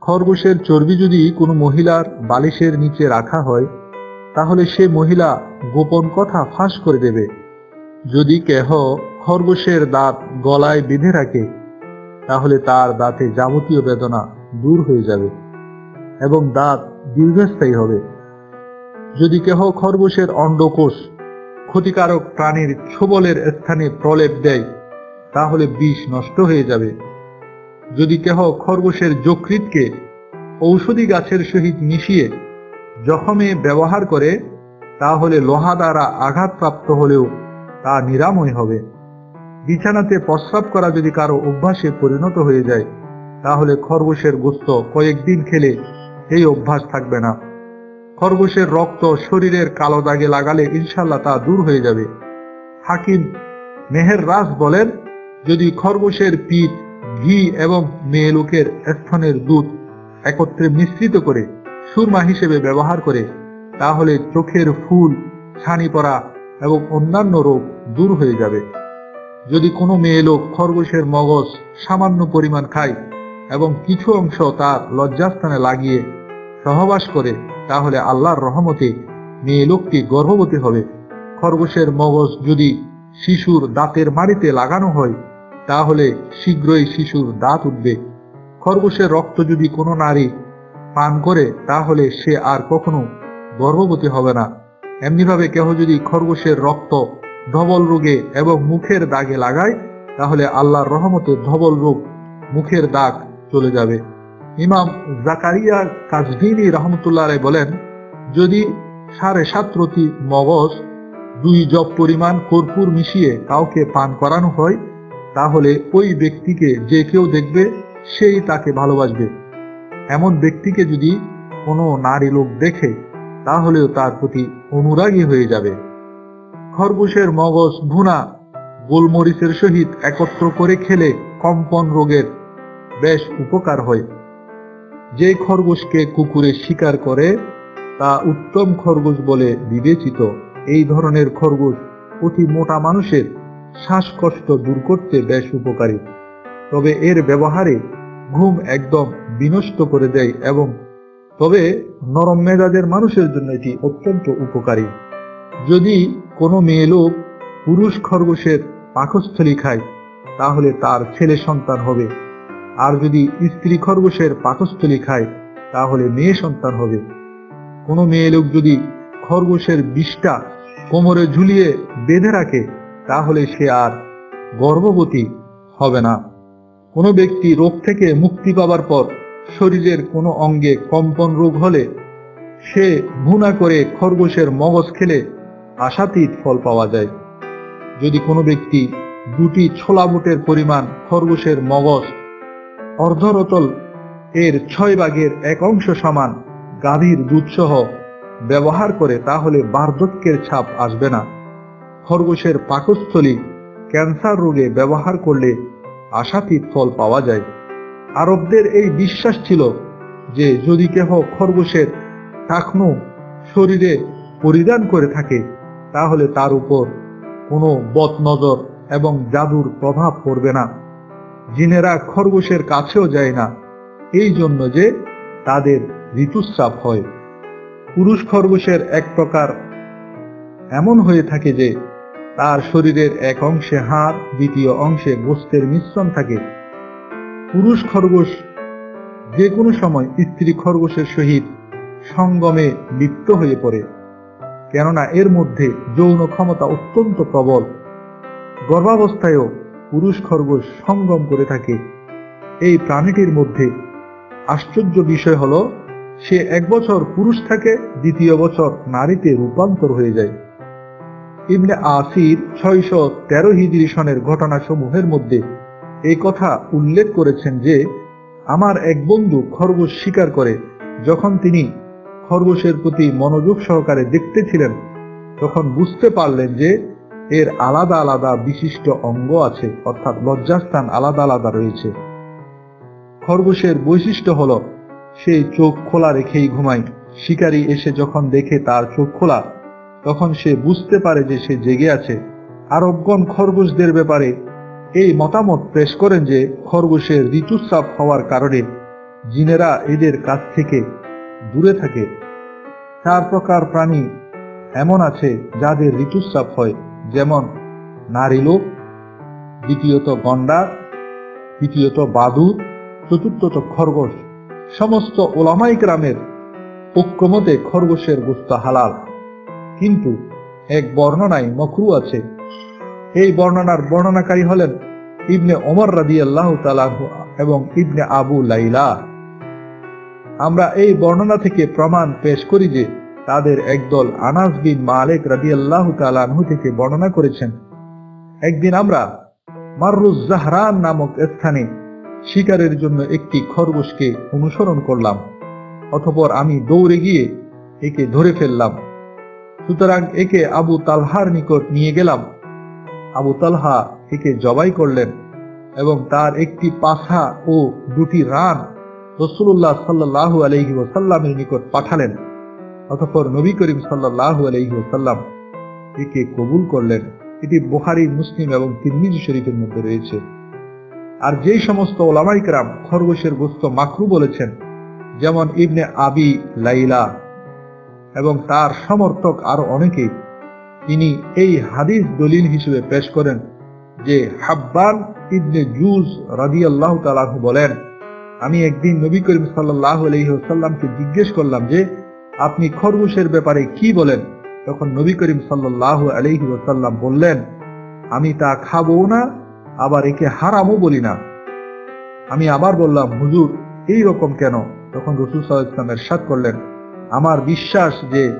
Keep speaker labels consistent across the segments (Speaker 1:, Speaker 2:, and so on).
Speaker 1: খরগোশের চর্বি যদি কোনো মহিলার বালিশের নিচে রাখা হয়, তাহলে সে মহিলা গোপন কথা ফাঁস করে দেবে। যদি কেহ খরগোশের দাঁত গলায় বেঁধে রাখে, তাহলে তার দাঁতে যাবতীয় বেদনা দূর হয়ে যাবে এবং দাঁত দীর্ঘস্থায়ী হবে। যদি কেহ খরগোশের অন্ডকোষ ক্ষতিকারক প্রাণীর ছোবলের স্থানে প্রলেপ দেয়, তাহলে বিষ নষ্ট হয়ে যাবে। যদি কেহ খরগোশের যকৃতকে ঔষধি গাছের সহিত মিশিয়ে জখমে ব্যবহার করে, তাহলে লোহা দ্বারা আঘাতপ্রাপ্ত হলেও তা নিরাময় হবে। বিছানাতে প্রস্রাব করা যদি কারও অভ্যাসে পরিণত হয়ে যায়, তাহলে খরগোশের গোস্ত কয়েকদিন খেলে এই অভ্যাস থাকবে না। খরগোশের রক্ত শরীরের কালো দাগে লাগালে ইনশাল্লাহ তা দূর হয়ে যাবে। হাকিম মেহের রাস বলেন, যদি খরগোশের পিঠ ঘি এবং মেয়ে লোকের স্থানের দুধ একত্রে মিশ্রিত করে সুরমা হিসেবে ব্যবহার করে, তাহলে চোখের ফুল ছানি পড়া এবং অন্যান্য রোগ দূর হয়ে যাবে। যদি কোনো মেয়ে লোক খরগোশের মগজ সামান্য পরিমাণ খায় এবং কিছু অংশ তার লজ্জাস্থানে লাগিয়ে সহবাস করে, তাহলে আল্লাহর রহমতে মেয়ে লোকটি গর্ভবতী হবে। খরগোশের মগজ যদি শিশুর দাঁতের মাড়িতে লাগানো হয় তাহলে শীঘ্রই শিশুর দাঁত উঠবে। খরগোশের রক্ত যদি কোনো নারী পান করে, তাহলে সে আর কখনো গর্ভবতী হবে না। এমনিভাবে কেহ যদি খরগোশের রক্ত ধবল রোগে এবং মুখের দাগে লাগায়, তাহলে আল্লাহর রহমতে ধবল রোগ মুখের দাগ চলে যাবে। ইমাম জাকারিয়া কাজভিনী রহমতুল্লাহ বলেন, যদি সাড়ে সাত রতি মগজ, দুই জব পরিমাণ কর্পূর মিশিয়ে কাউকে পান করানো হয় তাহলে ওই ব্যক্তিকে যে কেউ দেখবে, সেই তাকে ভালোবাসবে। এমন ব্যক্তিকে যদি কোনো নারী লোক দেখে, তাহলেও তার প্রতি অনুরাগী হয়ে যাবে। খরগোশের মগজ ভুনা, গোলমরিচের সহিত একত্র করে খেলে কম্পন রোগের বেশ উপকার হয়। যে খরগোশকে কুকুরে শিকার করে, তা উত্তম খরগোশ বলে বিবেচিত। এই ধরনের খরগোশ অতি মোটা মানুষের শ্বাসকষ্ট দূর করতে বেশ উপকারী। তবে এর ব্যবহারে ঘুম একদম বিনষ্ট করে দেয় এবং তবে নরম মেজাজের মানুষের জন্য এটি অত্যন্ত উপকারী। যদি কোনো মেয়ে লোক পুরুষ খরগোশের পাকস্থলী খায়, তাহলে তার ছেলে সন্তান হবে। আর যদি স্ত্রী খরগোশের পাকস্থলী খায়, তাহলে মেয়ে সন্তান হবে। কোনো মেয়ে লোক যদি খরগোশের বিষটা কোমরে ঝুলিয়ে বেঁধে রাখে তাহলে সে আর গর্ভবতী হবে না। কোনো ব্যক্তি রোগ থেকে মুক্তি পাবার পর শরীরের কোনো অঙ্গে কম্পন রোগ হলে সে ভুনা করে খরগোশের মগজ খেলে আশাতীত ফল পাওয়া যায়। যদি কোনো ব্যক্তি দুটি ছোলা বুটের পরিমাণ খরগোশের মগজ অর্ধরতল এর ছয় ভাগের এক অংশ সমান গাভীর দুধসহ ব্যবহার করে তাহলে বার্ধক্যের ছাপ আসবে না। খরগোশের পাকস্থলী ক্যান্সার রোগে ব্যবহার করলে আশাতীত ফল পাওয়া যায়। আরবদের এই বিশ্বাস ছিল যে যদি কেহ খরগোশের টাকনু শরীরে পরিধান করে থাকে, তাহলে তার উপর কোনো বদনজর এবং জাদুর প্রভাব পড়বে না। জিনেরা খরগোশের কাছেও যায় না, এই জন্য যে তাদের ঋতুস্রাব হয়। পুরুষ খরগোশের এক প্রকার এমন হয়ে থাকে যে তার শরীরের এক অংশে হাড়, দ্বিতীয় অংশে গোস্তের মিশ্রণ থাকে। পুরুষ খরগোশ যে কোনো সময় স্ত্রী খরগোশের সহিত সঙ্গমে লিপ্ত হয়ে পড়ে, কেননা এর মধ্যে যৌন ক্ষমতা অত্যন্ত প্রবল। গর্ভাবস্থায়ও পুরুষ খরগোশ সঙ্গম করে থাকে। এই প্রাণীটির মধ্যে আশ্চর্য বিষয় হল, সে এক বছর পুরুষ থাকে, দ্বিতীয় বছর নারীতে রূপান্তর হয়ে যায়। ইবনে আসির ছয়শো তেরো হিজরি সনের ঘটনা সমূহের মধ্যে এই কথা উল্লেখ করেছেন যে, আমার এক বন্ধু খরগোশ শিকার করে, যখন তিনি খরগোশের প্রতি মনোযোগ সহকারে দেখতেছিলেন, তখন বুঝতে পারলেন যে এর আলাদা আলাদা বিশিষ্ট অঙ্গ আছে, অর্থাৎ লজ্জাস্থান আলাদা আলাদা রয়েছে। খরগোশের বৈশিষ্ট্য হল, সে চোখ খোলা রেখেই ঘুমায়। শিকারী এসে যখন দেখে তার চোখ খোলা তখন সে বুঝতে পারে যে সে জেগে আছে। আরবগণ খরগোশদের ব্যাপারে এই মতামত পেশ করেন যে খরগোশের ঋতুস্রাব হওয়ার কারণে জিনেরা এদের কাছ থেকে দূরে থাকে। চার প্রকার প্রাণী এমন আছে যাদের ঋতুস্রাব হয়, যেমন নারী লোক, দ্বিতীয়ত গন্ডার তৃতীয়ত বাদুর, চতুর্থত খরগোশ। সমস্ত ওলামাই গ্রামের ঐক্যমতে খরগোশের গুস্ত হালাল। কিন্তু এক বর্ণনায় মকরু আছে। এই বর্ণনার বর্ণনাকারী হলেন ইবনে ওমর রাদি আল্লাহ এবং ইবনে আবু লাইলা। আমরা এই বর্ণনা থেকে প্রমাণ পেশ করি যে তাদের একদল আনাস বিন মালিক রাদি আল্লাহ তালাহু থেকে বর্ণনা করেছেন। একদিন আমরা মাররুজ জাহরান নামক স্থানে শিকারের জন্য একটি খরগোশকে অনুসরণ করলাম অথপর আমি দৌড়ে গিয়ে একে ধরে ফেললাম। সুতরাং একে আবু তালহার নিকট নিয়ে গেলাম। আবু তালহা একে জবাই করলেন এবং তার একটি পাছা ও দুটি রান রসুল্লাহ সাল্লাহ আলহি ওসাল্লামের নিকট পাঠালেন। অতঃপর নবী করিম সাল্লাহ আলহি ওসাল্লাম একে কবুল করলেন। এটি বোহারি মুসলিম এবং তিরমিজি শরীফের মধ্যে রয়েছে। আর যেই সমস্ত ওলামাইকরাম খরগোশের গোস্ত মাকরু বলেছেন, যেমন ইবনে আবি লাইলা এবং তার সমর্থক আরও অনেকে। তিনি এই হাদিস দলিল হিসেবে পেশ করেন যে হাব্বান ইবনে জুজ রাজি আল্লাহ তালাহু বলেন, আমি একদিন নবী করিম সাল্লাহ আলহিহাল্লামকে জিজ্ঞেস করলাম যে, আপনি খরগোশের ব্যাপারে কি বলেন? তখন নবী করিম সাল্লাহ আলহি ওসাল্লাম বললেন, আমি তা খাব না, আবার একে হারামও বলি না। আমি আবার বললাম, হুজুর, এই রকম কেন? তখন রসুল সাল্লাহ ইসলামের সাত করলেন আমার বিশ্বাস যে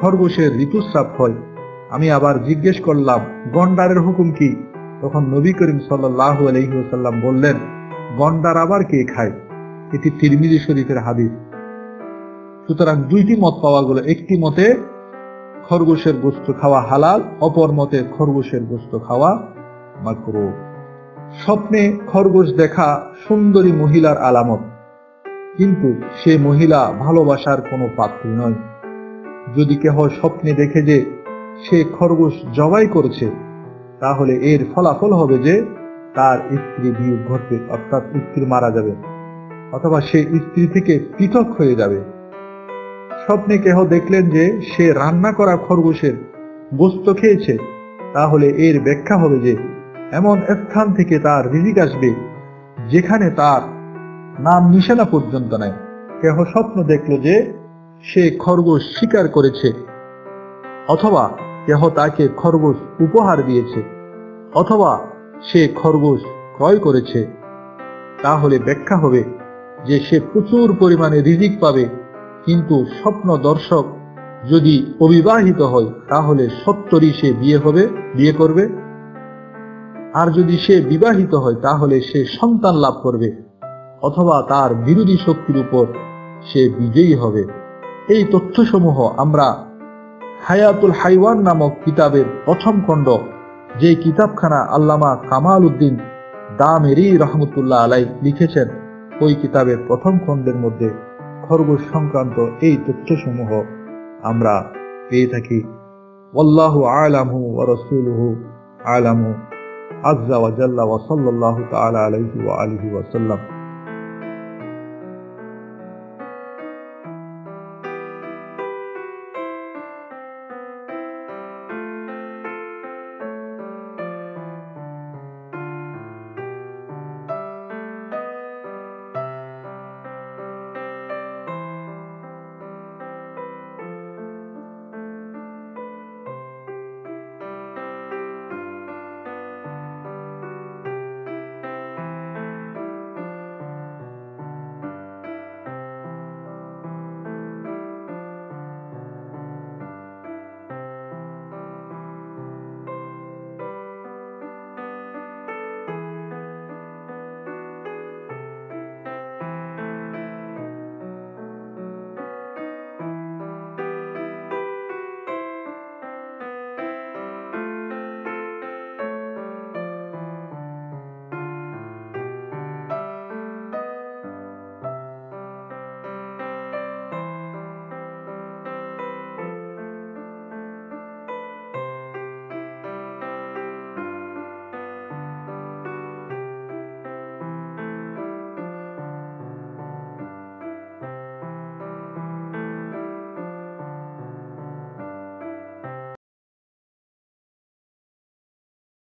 Speaker 1: খরগোশের ঋতুস্রাব হয়। আমি আবার জিজ্ঞেস করলাম, গন্ডারের হুকুম কি? তখন নবী করিম সাল্লাহ আলহিহাল্লাম বললেন, গন্ডার আবার কে খায়? এটি তিরমিজি শরীফের হাদিস। সুতরাং দুইটি মত পাওয়া গেল। একটি মতে খরগোশের গোস্ত খাওয়া হালাল, অপর মতে খরগোশের গোস্ত খাওয়া মাকরু। স্বপ্নে খরগোশ দেখা সুন্দরী মহিলার আলামত। কিন্তু সে মহিলা ভালোবাসার কোনো পাত্র নয়। যদি কেহ স্বপ্নে দেখে যে সে খরগোশ জবাই করছে, তাহলে এর ফলাফল হবে যে তার স্ত্রী বিয়োগ ঘটবে, অর্থাৎ স্ত্রী মারা যাবে, অথবা সে স্ত্রী থেকে পৃথক হয়ে যাবে। স্বপ্নে কেহ দেখলেন যে সে রান্না করা খরগোশের গোস্ত খেয়েছে, তাহলে এর ব্যাখ্যা হবে যে এমন স্থান থেকে তার রিজিক আসবে যেখানে তার নাম নিশানা পর্যন্ত নাই। কেহ স্বপ্ন দেখল যে সে খরগোশ শিকার করেছে, অথবা কেহ তাকে খরগোশ উপহার দিয়েছে, অথবা সে খরগোশ ক্রয় করেছে। তাহলে ব্যাখ্যা হবে যে সে প্রচুর পরিমাণে রিজিক পাবে, কিন্তু স্বপ্ন দর্শক যদি অবিবাহিত হয়, তাহলে সত্তরই সে বিয়ে হবে, বিয়ে করবে। আর যদি সে বিবাহিত হয়, তাহলে সে সন্তান লাভ করবে। অথবা তার বিরোধী শক্তির উপর সে বিজয়ী হবে এই তথ্যসমূহ আমরা হায়াতুল হাইওয়ান নামক কিতাবের প্রথম খণ্ড যে কিতাবখানা আল্লামা কামাল উদ্দিন দামেরি রহমতুল্লাহ আলাই লিখেছেন ওই কিতাবের প্রথম খণ্ডের মধ্যে খরগোশ সংক্রান্ত এই তথ্যসমূহ আমরা পেয়ে থাকি والله أعلم ورسوله أعلم عز وجل وصلى الله تعالى عليه وآله وسلم